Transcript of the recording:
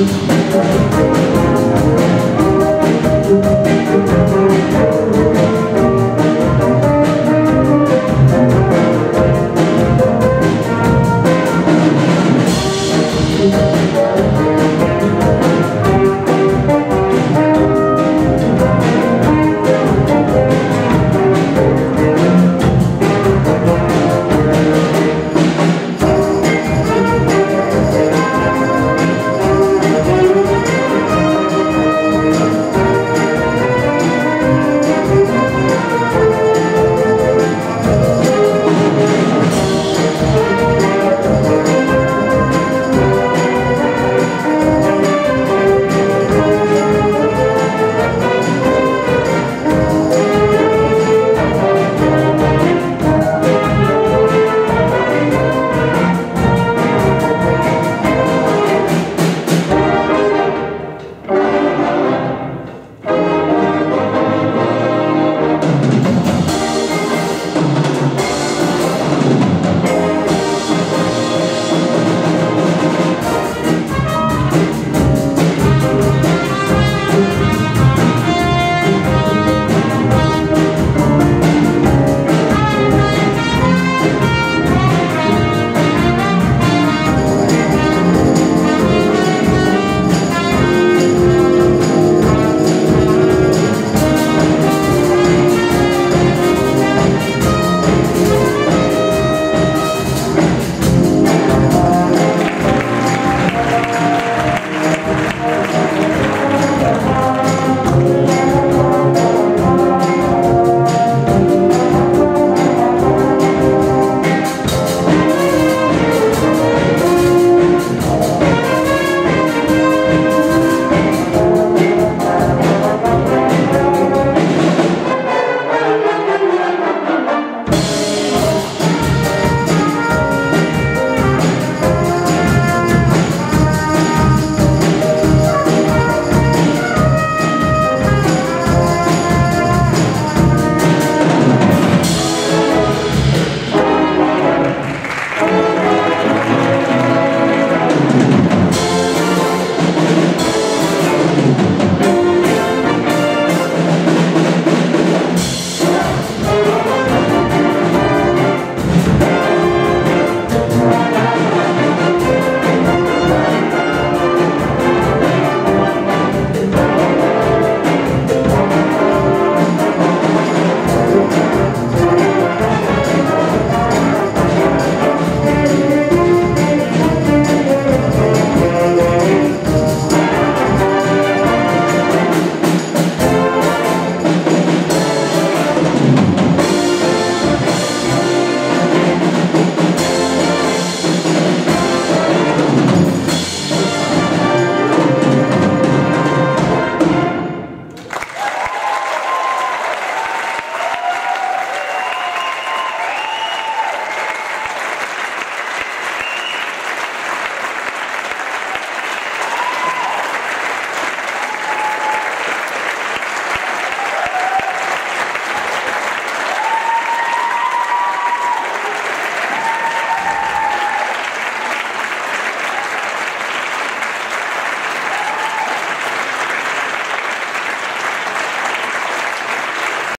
Música